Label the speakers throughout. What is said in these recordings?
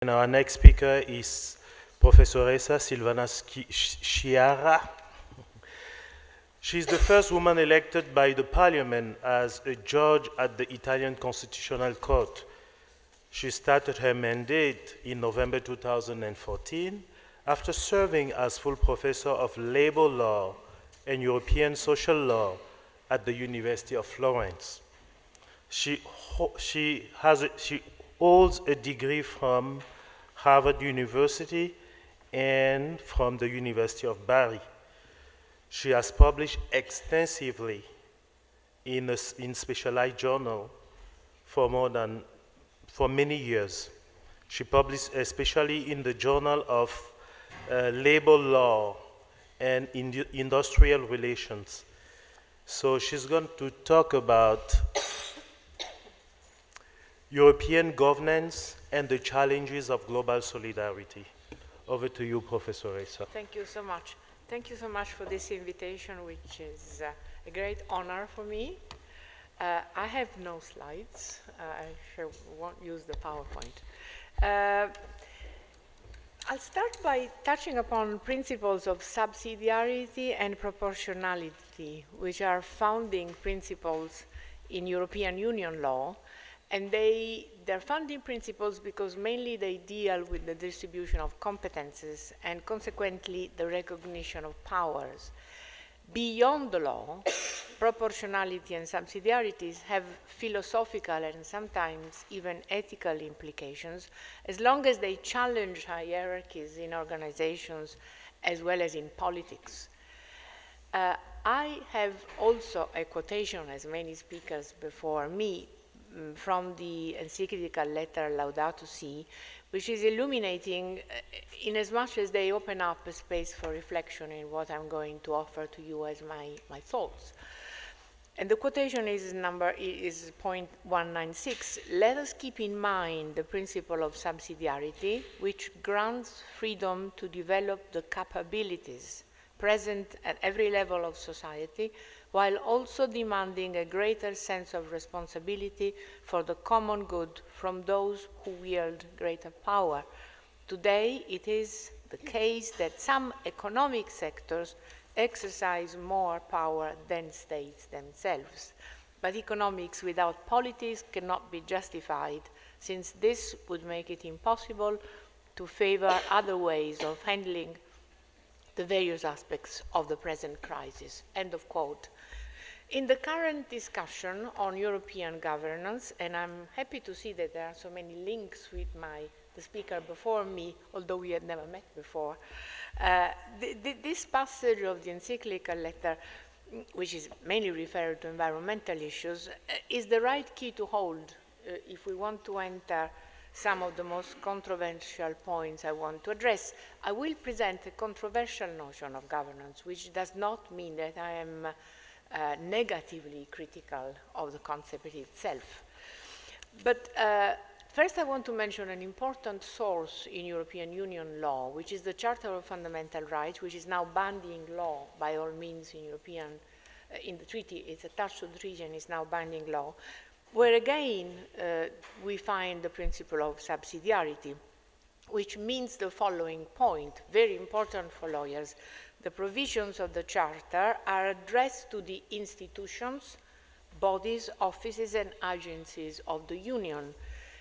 Speaker 1: And our next speaker is Professoressa Silvana Sciarra. She's the first woman elected by the parliament as a judge at the Italian Constitutional Court. She started her mandate in November 2014 after serving as full professor of labor law and European social law at the University of Florence. She, she, has she holds a degree from Harvard University and from the University of Bari. She has published extensively in, a, in specialized journal for more than, for many years. She published especially in the Journal of uh, Labor Law and Industrial Relations. So she's going to talk about European governance and the challenges of global solidarity. Over to you, Professoressa.
Speaker 2: Thank you so much. Thank you so much for this invitation, which is uh, a great honor for me. Uh, I have no slides. Uh, I won't use the PowerPoint. Uh, I'll start by touching upon principles of subsidiarity and proportionality, which are founding principles in European Union law and they, they're founding principles because mainly they deal with the distribution of competences and consequently the recognition of powers. Beyond the law, proportionality and subsidiarities have philosophical and sometimes even ethical implications as long as they challenge hierarchies in organizations as well as in politics. Uh, I have also a quotation, as many speakers before me, from the encyclical letter Laudato Si, which is illuminating uh, in as much as they open up a space for reflection in what I'm going to offer to you as my, my thoughts. And the quotation is number is point 196. Let us keep in mind the principle of subsidiarity, which grants freedom to develop the capabilities present at every level of society while also demanding a greater sense of responsibility for the common good from those who wield greater power. Today, it is the case that some economic sectors exercise more power than states themselves. But economics without politics cannot be justified, since this would make it impossible to favor other ways of handling the various aspects of the present crisis. End of quote. In the current discussion on European governance, and I'm happy to see that there are so many links with my, the speaker before me, although we had never met before, uh, this passage of the encyclical letter, which is mainly referred to environmental issues, uh, is the right key to hold uh, if we want to enter some of the most controversial points I want to address. I will present a controversial notion of governance, which does not mean that I am uh, negatively critical of the concept itself. But uh, first I want to mention an important source in European Union law, which is the Charter of Fundamental Rights, which is now binding law by all means in European, uh, in the treaty, it's attached to the treaty and is now binding law, where again uh, we find the principle of subsidiarity, which means the following point, very important for lawyers the provisions of the Charter are addressed to the institutions, bodies, offices, and agencies of the Union.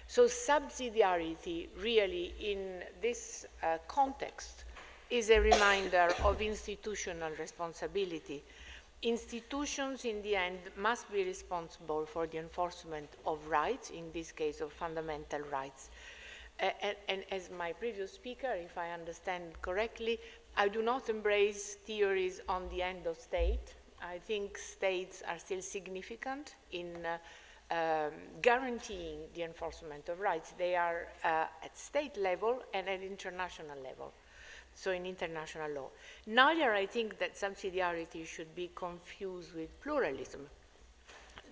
Speaker 2: So subsidiarity really in this uh, context is a reminder of institutional responsibility. Institutions in the end must be responsible for the enforcement of rights, in this case of fundamental rights. Uh, and, and, as my previous speaker, if I understand correctly, I do not embrace theories on the end of state. I think states are still significant in uh, um, guaranteeing the enforcement of rights. They are uh, at state level and at international level, so in international law. Neither I think that subsidiarity should be confused with pluralism.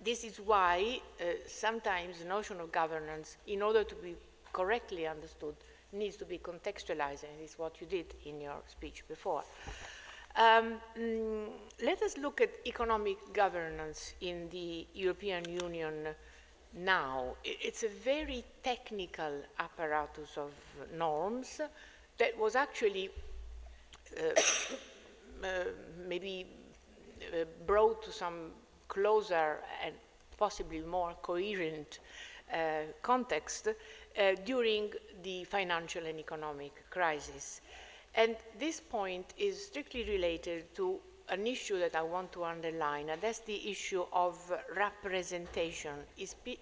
Speaker 2: This is why uh, sometimes the notion of governance, in order to be correctly understood, needs to be contextualized, and it's what you did in your speech before. Um, mm, let us look at economic governance in the European Union now. It's a very technical apparatus of norms that was actually uh, uh, maybe uh, brought to some closer and possibly more coherent uh, context uh, during the financial and economic crisis. And this point is strictly related to an issue that I want to underline, and that's the issue of representation,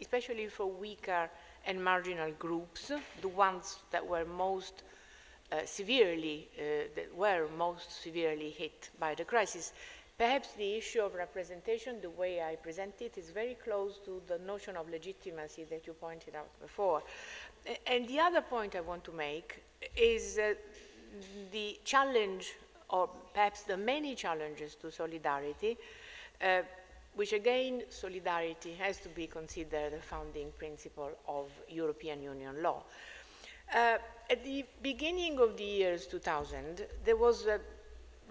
Speaker 2: especially for weaker and marginal groups, the ones that were most uh, severely, uh, that were most severely hit by the crisis. Perhaps the issue of representation, the way I present it, is very close to the notion of legitimacy that you pointed out before. And the other point I want to make is uh, the challenge or perhaps the many challenges to solidarity, uh, which again, solidarity has to be considered a founding principle of European Union law. Uh, at the beginning of the years 2000, there was a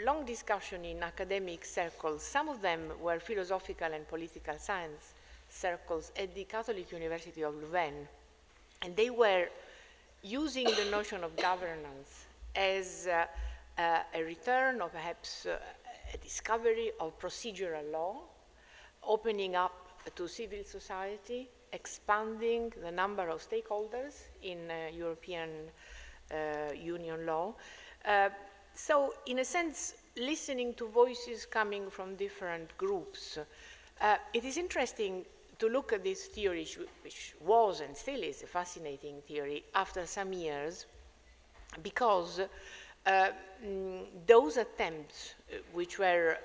Speaker 2: long discussion in academic circles. Some of them were philosophical and political science circles at the Catholic University of Louvain. And they were using the notion of governance as uh, uh, a return or perhaps uh, a discovery of procedural law, opening up to civil society, expanding the number of stakeholders in uh, European uh, Union law. So, in a sense, listening to voices coming from different groups. Uh, it is interesting to look at this theory, which was and still is a fascinating theory, after some years, because uh, mm, those attempts, uh, which were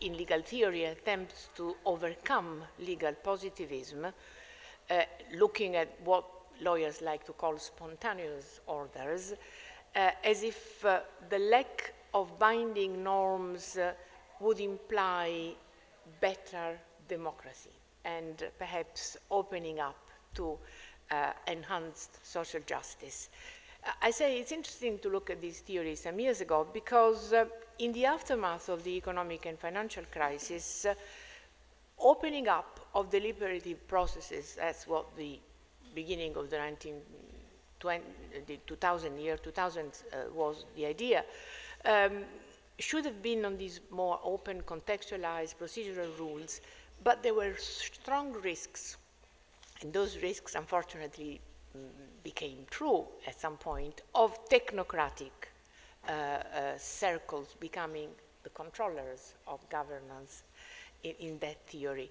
Speaker 2: in legal theory attempts to overcome legal positivism, uh, looking at what lawyers like to call spontaneous orders, as if uh, the lack of binding norms uh, would imply better democracy and perhaps opening up to enhanced social justice. I say it's interesting to look at these theories some years ago because uh, in the aftermath of the economic and financial crisis, uh, opening up of deliberative processes, that's what the beginning of the 1920, the 2000 year 2000 uh, was the idea, um, should have been on these more open, contextualized procedural rules, but there were strong risks. And those risks, unfortunately, became true at some point of technocratic uh, uh, circles becoming the controllers of governance in, in, that theory.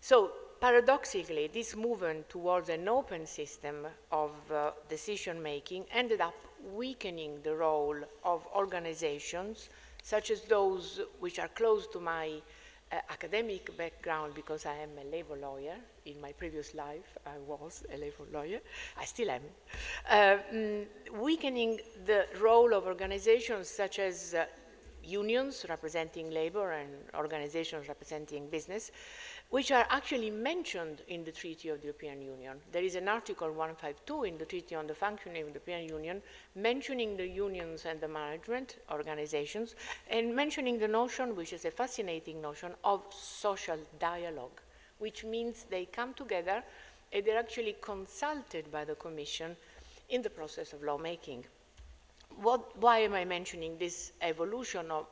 Speaker 2: So paradoxically, this movement towards an open system of uh, decision making ended up weakening the role of organizations such as those which are close to my uh, academic background because I am a labor lawyer. In my previous life, I was a labor lawyer. I still am. Uh, mm, weakening the role of organizations such as uh, unions representing labor and organizations representing business, which are actually mentioned in the Treaty of the European Union. There is an Article 152 in the Treaty on the Functioning of the European Union mentioning the unions and the management organizations and mentioning the notion, which is a fascinating notion, of social dialogue, which means they come together and they're actually consulted by the Commission in the process of lawmaking. What, why am I mentioning this evolution of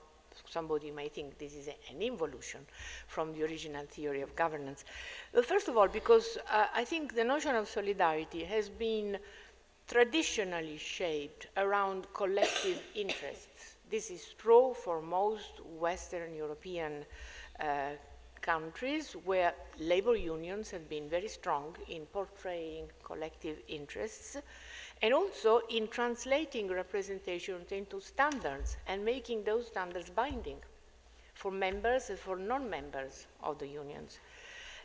Speaker 2: somebody might think this is a, an involution from the original theory of governance. Well, first of all, because uh, I think the notion of solidarity has been traditionally shaped around collective interests. This is true for most Western European uh, countries where labor unions have been very strong in portraying collective interests and also in translating representations into standards and making those standards binding for members and for non-members of the unions.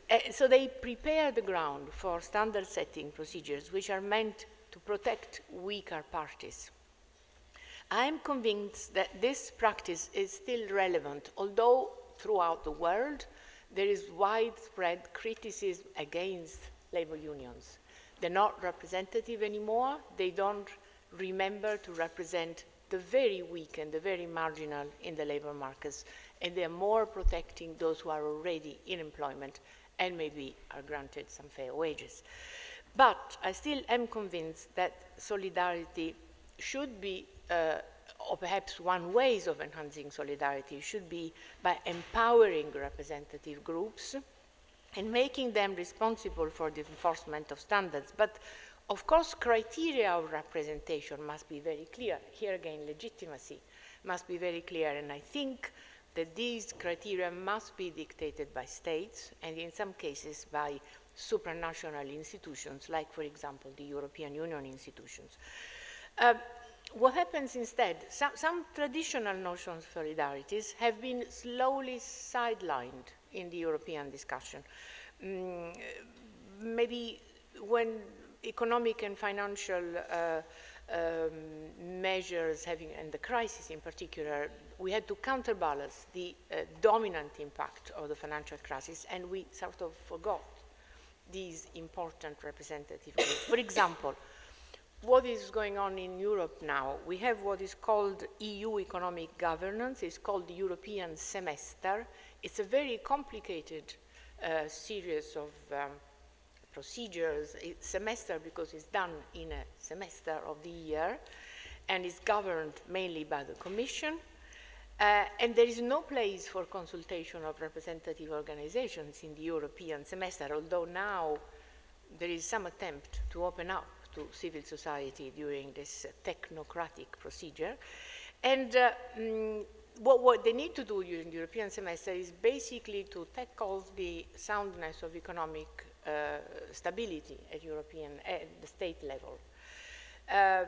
Speaker 2: Uh, so they prepare the ground for standard setting procedures which are meant to protect weaker parties. I am convinced that this practice is still relevant, although throughout the world there is widespread criticism against labor unions. They're not representative anymore. They don't remember to represent the very weak and the very marginal in the labor markets. And they're more protecting those who are already in employment and maybe are granted some fair wages. But I still am convinced that solidarity should be, uh, or perhaps one ways of enhancing solidarity should be by empowering representative groups and making them responsible for the enforcement of standards. But of course, criteria of representation must be very clear. Here again, legitimacy must be very clear. And I think that these criteria must be dictated by states and in some cases by supranational institutions, like, for example, the European Union institutions. Uh, what happens instead? Some, some, traditional notions of solidarities have been slowly sidelined in the European discussion. Mm, maybe when economic and financial uh, um, measures having, and the crisis in particular, we had to counterbalance the uh, dominant impact of the financial crisis, and we sort of forgot these important representative groups. For example, what is going on in Europe now? We have what is called EU economic governance. It's called the European semester. It's a very complicated uh, series of um, procedures, semester because it's done in a semester of the year and is governed mainly by the Commission. Uh, and there is no place for consultation of representative organizations in the European semester, although now there is some attempt to open up to civil society during this technocratic procedure. And uh, mm, what, what, they need to do during the European semester is basically to tackle the soundness of economic uh, stability at European, at the state level. Um,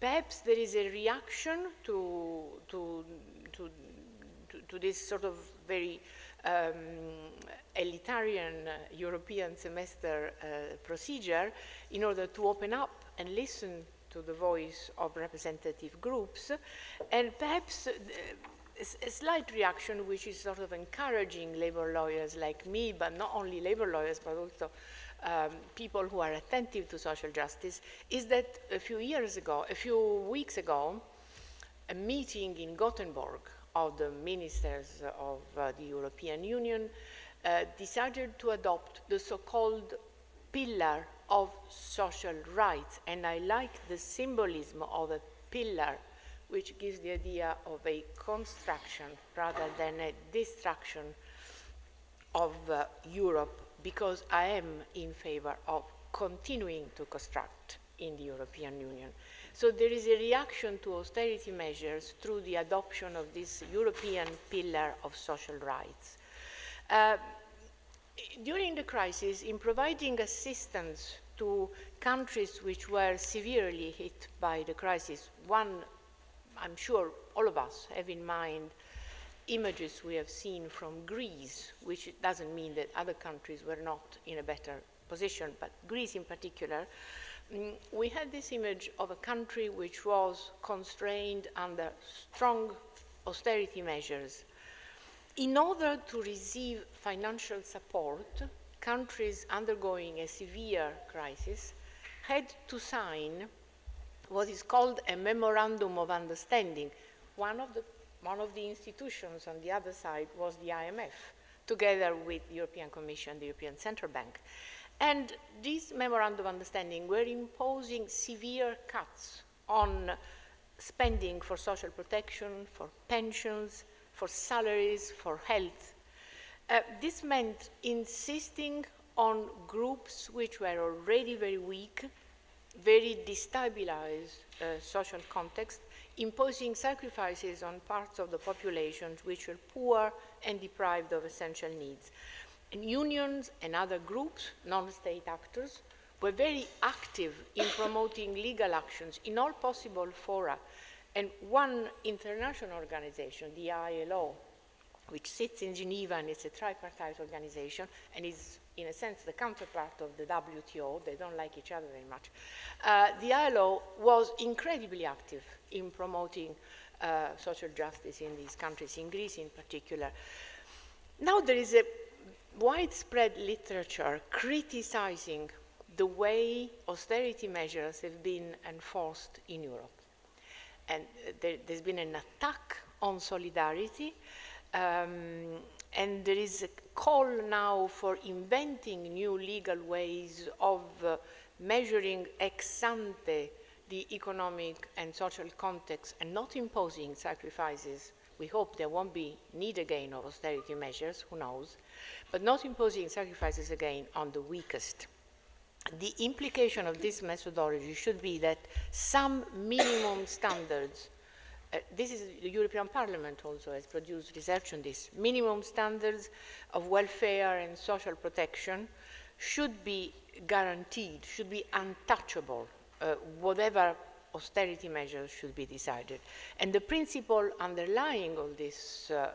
Speaker 2: perhaps there is a reaction to, to, to, to, to this sort of very um, elitarian uh, European semester uh, procedure in order to open up and listen to the voice of representative groups. And perhaps uh, a slight reaction which is sort of encouraging labor lawyers like me, but not only labor lawyers, but also um, people who are attentive to social justice, is that a few years ago, a few weeks ago, a meeting in Gothenburg of the ministers of uh, the European Union uh, decided to adopt the so-called pillar of social rights. And I like the symbolism of a pillar which gives the idea of a construction rather than a destruction of uh, Europe because I am in favor of continuing to construct in the European Union. So there is a reaction to austerity measures through the adoption of this European pillar of social rights. Uh, during the crisis, in providing assistance to countries which were severely hit by the crisis, one I'm sure all of us have in mind images we have seen from Greece, which doesn't mean that other countries were not in a better position, but Greece in particular, mm, we had this image of a country which was constrained under strong austerity measures. In order to receive financial support, countries undergoing a severe crisis had to sign what is called a memorandum of understanding. One of the, one of the institutions on the other side was the IMF, together with the European Commission, and the European Central Bank. And these memorandum of understanding were imposing severe cuts on spending for social protection, for pensions, for salaries, for health. Uh, this meant insisting on groups which were already very weak very destabilized uh, social context, imposing sacrifices on parts of the population which were poor and deprived of essential needs. And unions and other groups, non-state actors, were very active in promoting legal actions in all possible fora. And one international organization, the ILO, which sits in Geneva and it's a tripartite organization and is in a sense, the counterpart of the WTO. They don't like each other very much. Uh, the ILO was incredibly active in promoting uh, social justice in these countries, in Greece in particular. Now there is a widespread literature criticizing the way austerity measures have been enforced in Europe. And there, has been an attack on solidarity Um, and there is a call now for inventing new legal ways of uh, measuring ex ante the economic and social context and not imposing sacrifices. We hope there won't be need again of austerity measures, who knows, but not imposing sacrifices again on the weakest. The implication of this methodology should be that some minimum standards uh, this is the European Parliament also has produced research on this. Minimum standards of welfare and social protection should be guaranteed, should be untouchable, uh, whatever austerity measures should be decided. And the principle underlying all this uh,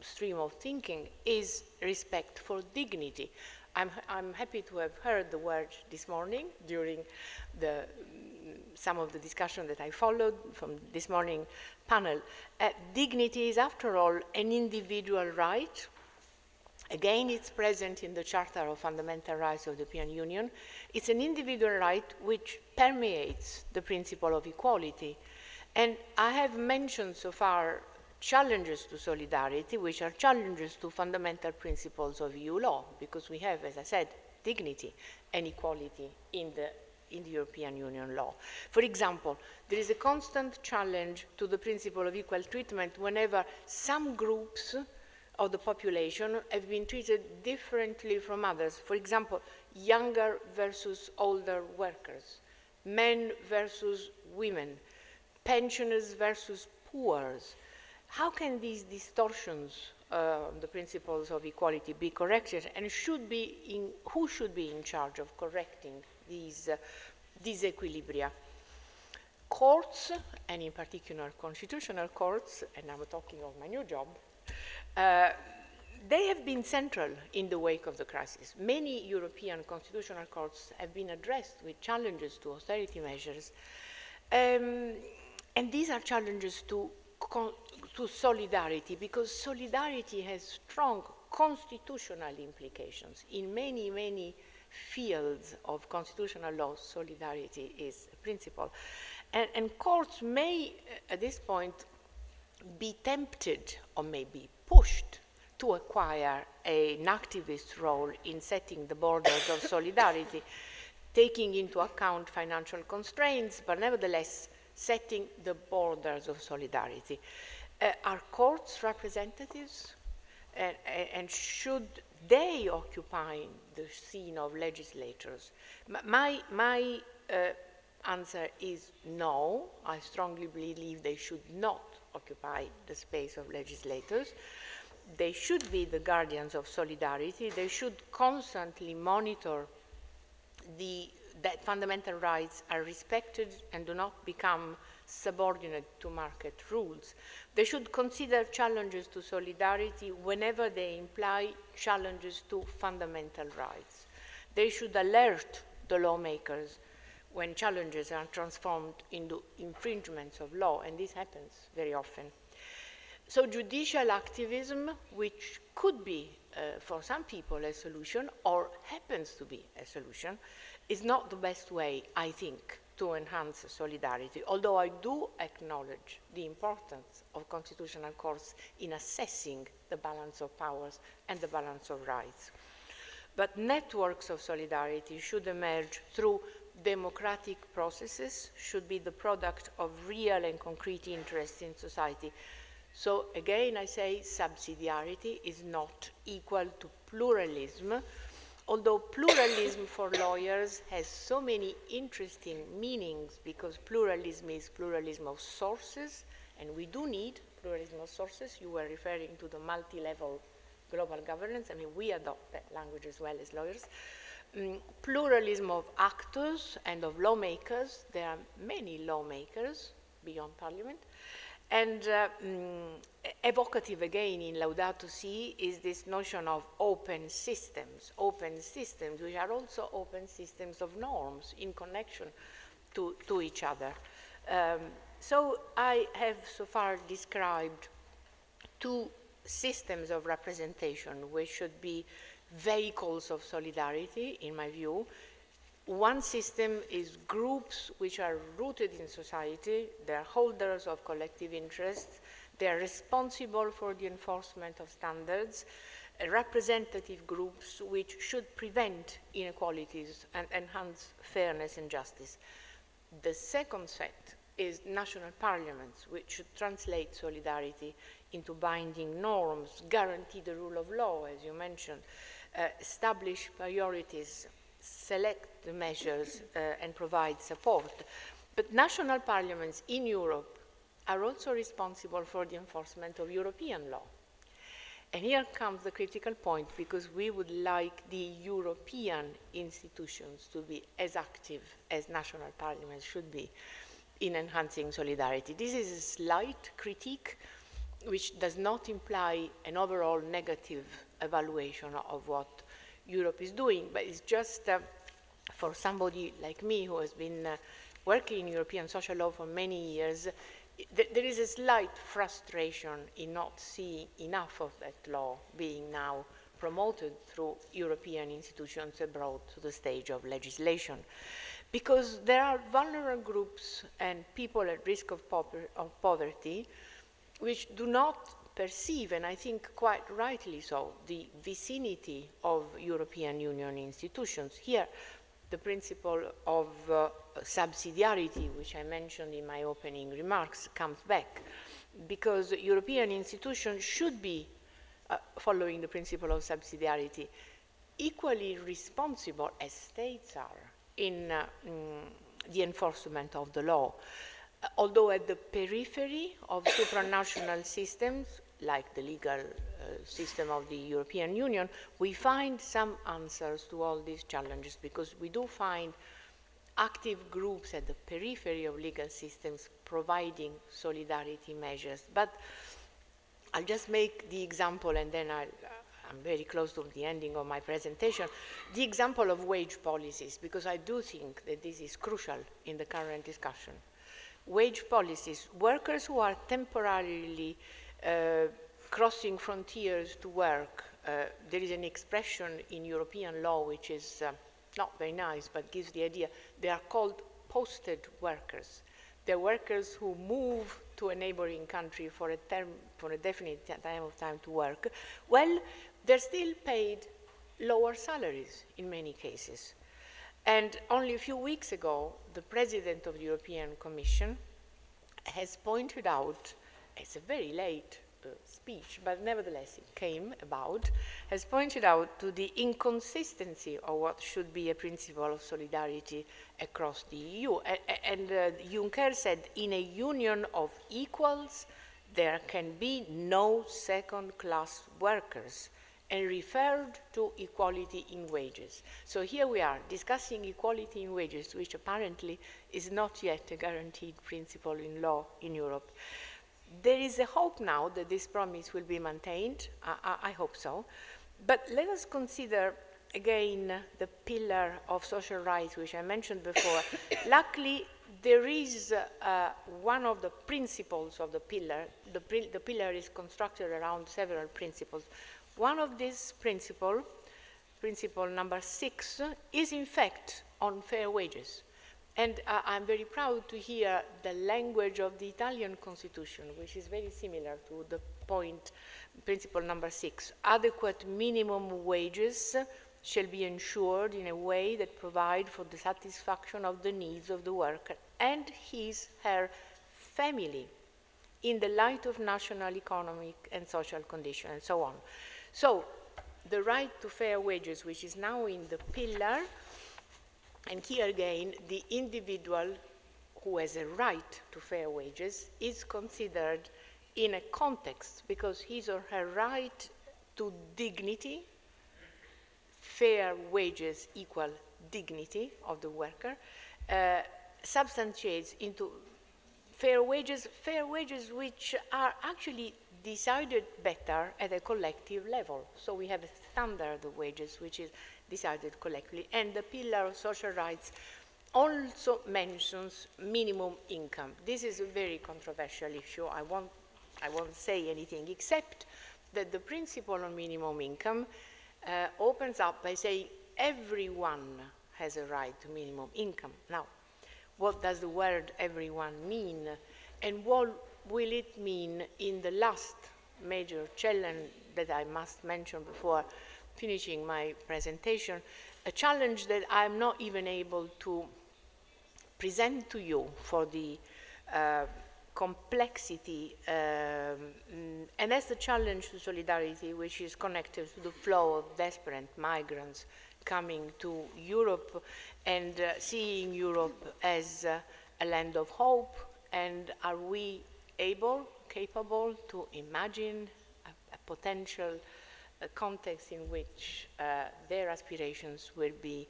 Speaker 2: stream of thinking is respect for dignity. I'm, I'm happy to have heard the word this morning during the some of the discussion that I followed from this morning panel, uh, dignity is after all an individual right. Again, it's present in the Charter of Fundamental Rights of the European Union. It's an individual right which permeates the principle of equality. And I have mentioned so far challenges to solidarity, which are challenges to fundamental principles of EU law, because we have, as I said, dignity and equality in the in the European Union law. For example, there is a constant challenge to the principle of equal treatment whenever some groups of the population have been treated differently from others. For example, younger versus older workers, men versus women, pensioners versus poor. How can these distortions uh, the principles of equality be corrected and should be in, who should be in charge of correcting these uh, disequilibria. Courts, and in particular constitutional courts, and I'm talking of my new job, uh, they have been central in the wake of the crisis. Many European constitutional courts have been addressed with challenges to austerity measures, um, and these are challenges to, to solidarity, because solidarity has strong constitutional implications in many, many fields of constitutional law, solidarity is a principle. And, and courts may, uh, at this point, be tempted or may be pushed to acquire a, an activist role in setting the borders of solidarity, taking into account financial constraints, but nevertheless setting the borders of solidarity. Uh, are courts representatives? And, and, should they occupy the scene of legislators? My, my uh, answer is no. I strongly believe they should not occupy the space of legislators. They should be the guardians of solidarity. They should constantly monitor the, that fundamental rights are respected and do not become subordinate to market rules. They should consider challenges to solidarity whenever they imply challenges to fundamental rights. They should alert the lawmakers when challenges are transformed into infringements of law, and this happens very often. So judicial activism, which could be uh, for some people a solution or happens to be a solution, is not the best way, I think, to enhance solidarity, although I do acknowledge the importance of constitutional courts in assessing the balance of powers and the balance of rights. But networks of solidarity should emerge through democratic processes, should be the product of real and concrete interests in society. So again, I say subsidiarity is not equal to pluralism, although pluralism for lawyers has so many interesting meanings because pluralism is pluralism of sources, and we do need pluralism of sources. You were referring to the multi-level global governance. I mean, we adopt that language as well as lawyers. Um, pluralism of actors and of lawmakers. There are many lawmakers beyond parliament. And uh, mm, evocative again in Laudato Si is this notion of open systems, open systems, which are also open systems of norms in connection to, to each other. Um, so I have so far described two systems of representation which should be vehicles of solidarity, in my view, one system is groups which are rooted in society, they're holders of collective interests, They are responsible for the enforcement of standards, representative groups which should prevent inequalities and enhance fairness and justice. The second set is national parliaments, which should translate solidarity into binding norms, guarantee the rule of law, as you mentioned, uh, establish priorities, select the measures, uh, and provide support. But national parliaments in Europe are also responsible for the enforcement of European law. And here comes the critical point because we would like the European institutions to be as active as national parliaments should be in enhancing solidarity. This is a slight critique which does not imply an overall negative evaluation of what Europe is doing, but it's just uh, for somebody like me who has been uh, working in European social law for many years, th there is a slight frustration in not seeing enough of that law being now promoted through European institutions brought to the stage of legislation. Because there are vulnerable groups and people at risk of, of poverty which do not perceive, and I think quite rightly so, the vicinity of European Union institutions. Here, the principle of uh, subsidiarity, which I mentioned in my opening remarks, comes back because European institutions should be, uh, following the principle of subsidiarity, equally responsible as states are in uh, mm, the enforcement of the law. Uh, although at the periphery of supranational systems, like the legal uh, system of the European Union, we find some answers to all these challenges because we do find active groups at the periphery of legal systems providing solidarity measures. But I'll just make the example and then i am very close to the ending of my presentation, the example of wage policies, because I do think that this is crucial in the current discussion. Wage policies, workers who are temporarily uh, crossing frontiers to work. Uh, there is an expression in European law which is uh, not very nice, but gives the idea. They are called posted workers. They're workers who move to a neighboring country for a, term, for a definite time of time to work. Well, they're still paid lower salaries in many cases. And only a few weeks ago, the president of the European Commission has pointed out it's a very late uh, speech, but nevertheless it came about, has pointed out to the inconsistency of what should be a principle of solidarity across the EU. A and uh, Juncker said, in a union of equals, there can be no second-class workers and referred to equality in wages. So here we are discussing equality in wages, which apparently is not yet a guaranteed principle in law in Europe. There is a hope now that this promise will be maintained. I, I, I hope so. But let us consider again the pillar of social rights, which I mentioned before. Luckily, there is uh, one of the principles of the pillar. The, the, pillar is constructed around several principles. One of these principles, principle number six, is in fact on fair wages. And uh, I'm very proud to hear the language of the Italian constitution, which is very similar to the point, principle number six. Adequate minimum wages shall be ensured in a way that provide for the satisfaction of the needs of the worker and his, her family in the light of national economic and social conditions and so on. So the right to fair wages, which is now in the pillar, and here again, the individual who has a right to fair wages is considered in a context because his or her right to dignity, fair wages equal dignity of the worker, uh, substantiates into fair wages, fair wages which are actually decided better at a collective level. So we have a standard of wages which is decided collectively. And the pillar of social rights also mentions minimum income. This is a very controversial issue. I won't, I won't say anything except that the principle of minimum income uh, opens up by saying everyone has a right to minimum income. Now, what does the word everyone mean? And what, will it mean in the last major challenge that I must mention before finishing my presentation, a challenge that I'm not even able to present to you for the uh, complexity, um, and that's the challenge to solidarity, which is connected to the flow of desperate migrants coming to Europe and uh, seeing Europe as uh, a land of hope. And are we able, capable to imagine a, a potential uh, context in which uh, their aspirations will be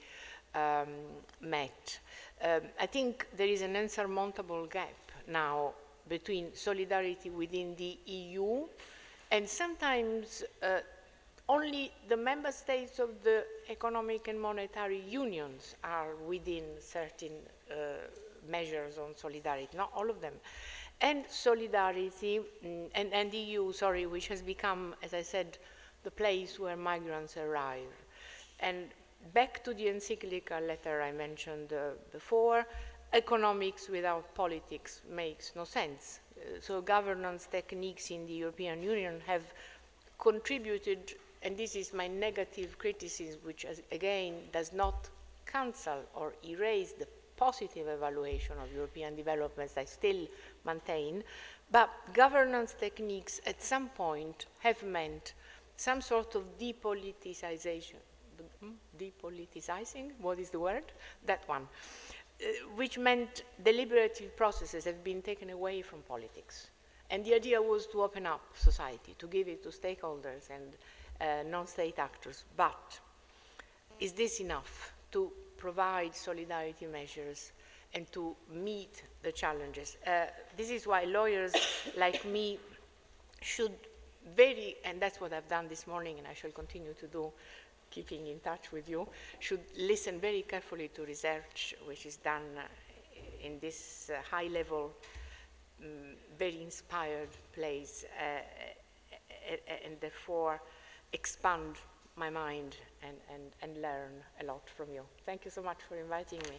Speaker 2: um, met? Um, I think there is an insurmountable gap now between solidarity within the EU and sometimes uh, only the member states of the economic and monetary unions are within certain uh, measures on solidarity, not all of them. And solidarity, mm, and, and the EU, sorry, which has become, as I said, the place where migrants arrive. And back to the encyclical letter I mentioned uh, before, economics without politics makes no sense. Uh, so governance techniques in the European Union have contributed, and this is my negative criticism, which as, again does not cancel or erase the positive evaluation of European developments I still maintain, but governance techniques at some point have meant some sort of depoliticization. Hmm? Depoliticizing, what is the word? That one. Uh, which meant deliberative processes have been taken away from politics. And the idea was to open up society, to give it to stakeholders and uh, non-state actors. But is this enough to provide solidarity measures and to meet the challenges? Uh, this is why lawyers like me should very, and that's what I've done this morning and I shall continue to do, keeping in touch with you, should listen very carefully to research which is done uh, in this uh, high level, um, very inspired place, uh, and therefore expand my mind and, and, and learn a lot from you. Thank you so much for inviting me.